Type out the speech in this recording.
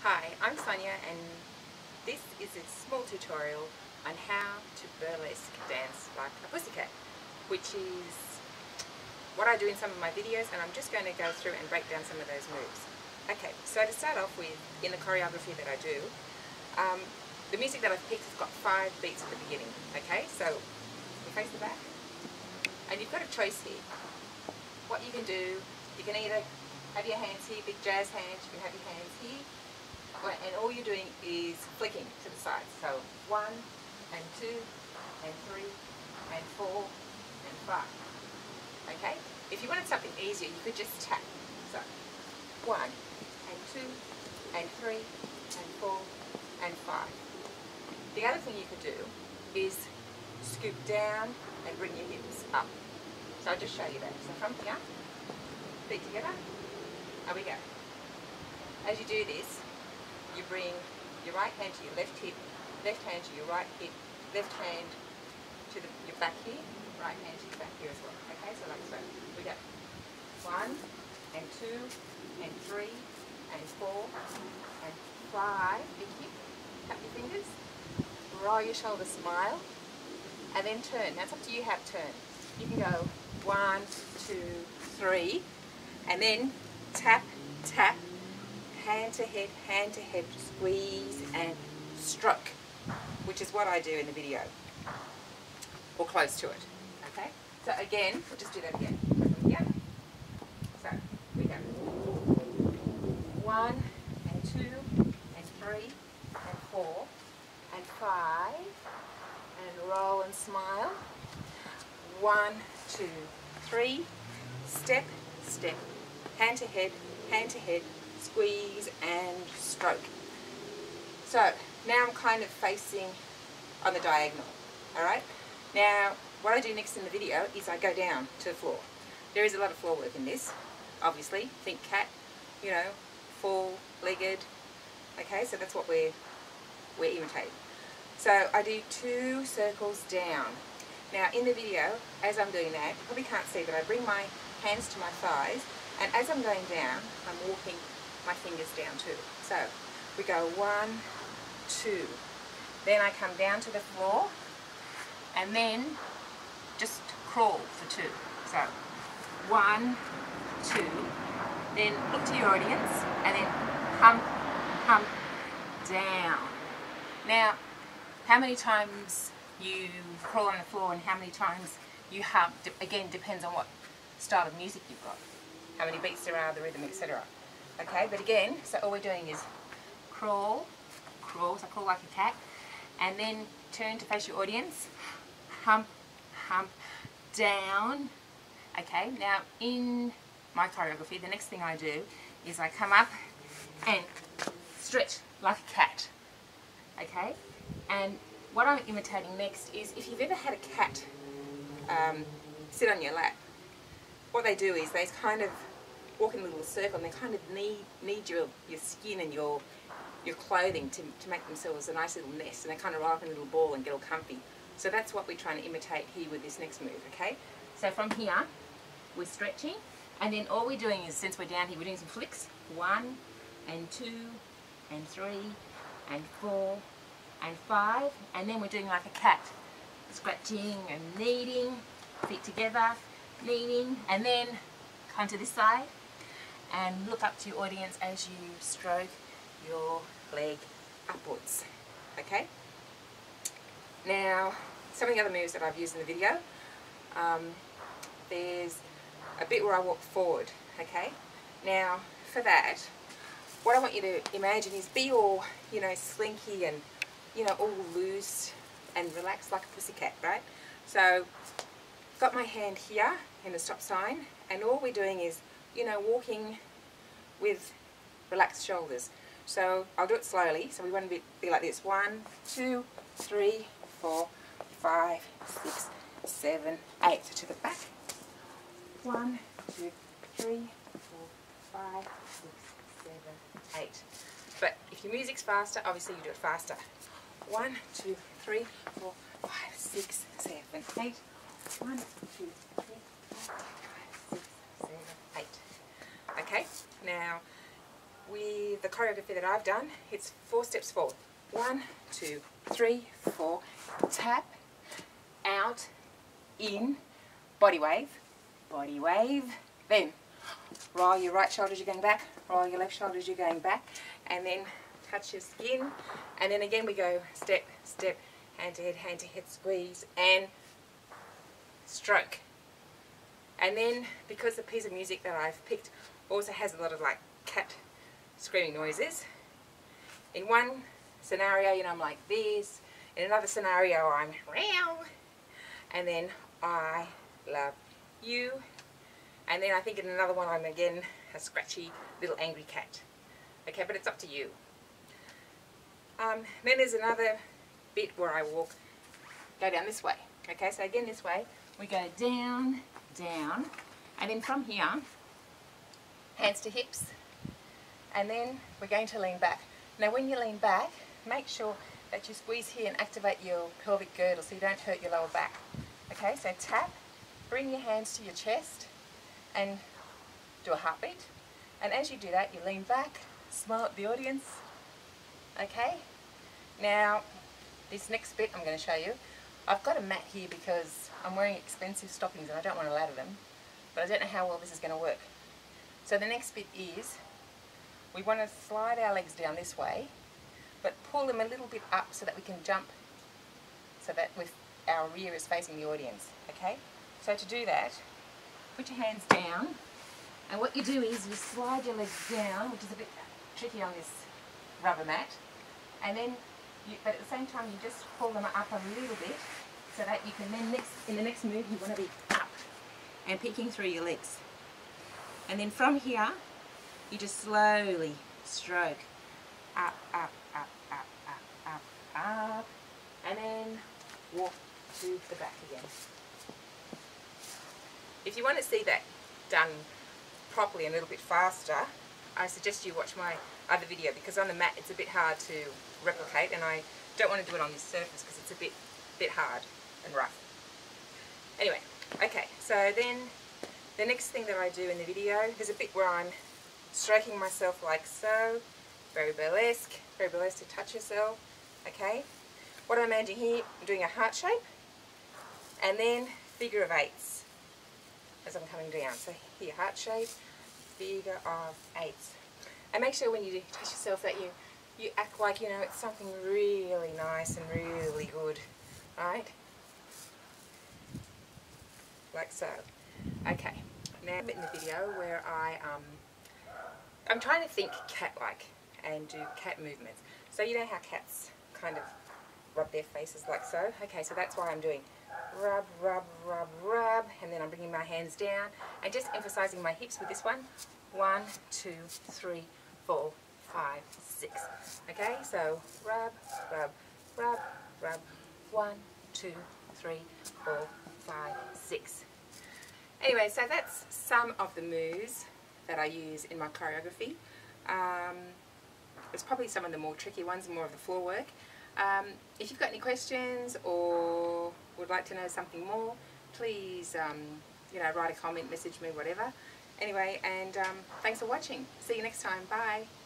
Hi, I'm Sonia and this is a small tutorial on how to burlesque dance like a pussycat, which is what I do in some of my videos and I'm just going to go through and break down some of those moves. Okay, so to start off with, in the choreography that I do, um, the music that I've picked has got five beats at the beginning, okay? So, you face the back, and you've got a choice here. What you can do, you can either have your hands here, big jazz hands, you can have your hands here, and all you're doing is flicking to the side. So one, and two, and three, and four, and five. Okay? If you wanted something easier, you could just tap. So one, and two, and three, and four, and five. The other thing you could do is scoop down and bring your hips up. So I'll just show you that. So from here, feet together, and we go. As you do this, you bring your right hand to your left hip, left hand to your right hip, left hand to the, your back here, right hand to your back here as well. Okay, so like so. We go one, and two, and three, and four, and five. Big hip. Tap your fingers. Roll your shoulder, smile, and then turn. Now it's up to you how to turn. You can go one, two, three, and then tap, tap, hand to head, hand to head, squeeze and stroke, which is what I do in the video, or close to it, okay? So again, we'll just do that again. Yeah. So, we go. One, and two, and three, and four, and five, and roll and smile. One, two, three, step, step, hand to head, hand to head, squeeze and stroke. So now I'm kind of facing on the diagonal, alright? Now what I do next in the video is I go down to the floor. There is a lot of floor work in this, obviously. Think cat, you know, four-legged. Okay, so that's what we're, we're imitating. So I do two circles down. Now in the video, as I'm doing that, you probably can't see, but I bring my hands to my thighs, and as I'm going down, I'm walking my fingers down too. So we go one, two. Then I come down to the floor and then just crawl for two. So one, two. Then look to your audience and then hump, hump, down. Now, how many times you crawl on the floor and how many times you hump, again, depends on what style of music you've got. How many beats there are, the rhythm, etc. Okay, but again, so all we're doing is crawl, crawl, so crawl like a cat, and then turn to face your audience, hump, hump, down. Okay, now in my choreography, the next thing I do is I come up and stretch like a cat. Okay, and what I'm imitating next is if you've ever had a cat um, sit on your lap, what they do is they kind of walk in a little circle and they kind of knead, knead your, your skin and your, your clothing to, to make themselves a nice little nest and they kind of roll up in a little ball and get all comfy. So that's what we're trying to imitate here with this next move, okay? So from here, we're stretching and then all we're doing is, since we're down here, we're doing some flicks. One and two and three and four and five and then we're doing like a cat. Scratching and kneading, feet together, kneading and then come to this side and look up to your audience as you stroke your leg upwards. Okay? Now, some of the other moves that I've used in the video, um, there's a bit where I walk forward, okay? Now, for that, what I want you to imagine is be all, you know, slinky and, you know, all loose and relaxed like a pussycat, right? So, got my hand here in the stop sign, and all we're doing is you know, walking with relaxed shoulders. So I'll do it slowly. So we want to be, be like this. One, two, three, four, five, six, seven, eight. So to the back. One, two, three, four, five, six, seven, eight. But if your music's faster, obviously you do it faster. One, two, three, four, five, six, seven, eight. One, two, three, four, five, six, seven, eight. Okay, now with the choreography that I've done, it's four steps forward. One, two, three, four. Tap, out, in, body wave, body wave. Then roll your right shoulder as you're going back, roll your left shoulder as you're going back, and then touch your skin. And then again we go step, step, hand to head, hand to head squeeze, and stroke. And then because the piece of music that I've picked also has a lot of like cat screaming noises, in one scenario, you know, I'm like this. In another scenario, I'm meow. And then I love you. And then I think in another one, I'm again a scratchy little angry cat. Okay, but it's up to you. Um, then there's another bit where I walk, go down this way. Okay, so again this way, we go down, down, and then from here, hands to hips, and then we're going to lean back. Now when you lean back, make sure that you squeeze here and activate your pelvic girdle so you don't hurt your lower back. Okay, so tap, bring your hands to your chest and do a heartbeat. And as you do that, you lean back, smile at the audience. Okay, now this next bit I'm going to show you. I've got a mat here because I'm wearing expensive stockings and I don't want to ladder them, but I don't know how well this is going to work. So the next bit is, we want to slide our legs down this way but pull them a little bit up so that we can jump so that with our rear is facing the audience, okay? So to do that, put your hands down, and what you do is you slide your legs down, which is a bit tricky on this rubber mat, and then, you, but at the same time you just pull them up a little bit so that you can then next, in the next move you want to be up and peeking through your legs. And then from here, you just slowly stroke up, up, up, up, up, up, up, and then walk to the back again. If you want to see that done properly and a little bit faster, I suggest you watch my other video because on the mat it's a bit hard to replicate and I don't want to do it on this surface because it's a bit, bit hard and rough. Anyway, okay, so then the next thing that I do in the video, there's a bit where I'm stroking myself like so, very burlesque, very burlesque to touch yourself, okay? What I'm adding here, I'm doing a heart shape, and then figure of eights as I'm coming down. So here, heart shape, figure of eights. And make sure when you touch yourself that you, you act like, you know, it's something really nice and really good, right? Like so. Okay, now in the video where I, um, I'm trying to think cat-like and do cat movements. So you know how cats kind of rub their faces like so? Okay, so that's why I'm doing rub, rub, rub, rub, and then I'm bringing my hands down and just emphasizing my hips with this one. One, two, three, four, five, six. Okay, so rub, rub, rub, rub, one, two, three, four, five, six. Anyway, so that's some of the moves that I use in my choreography. Um, it's probably some of the more tricky ones, more of the floor work. Um, if you've got any questions or would like to know something more, please um, you know, write a comment, message me, whatever. Anyway, and um, thanks for watching. See you next time. Bye.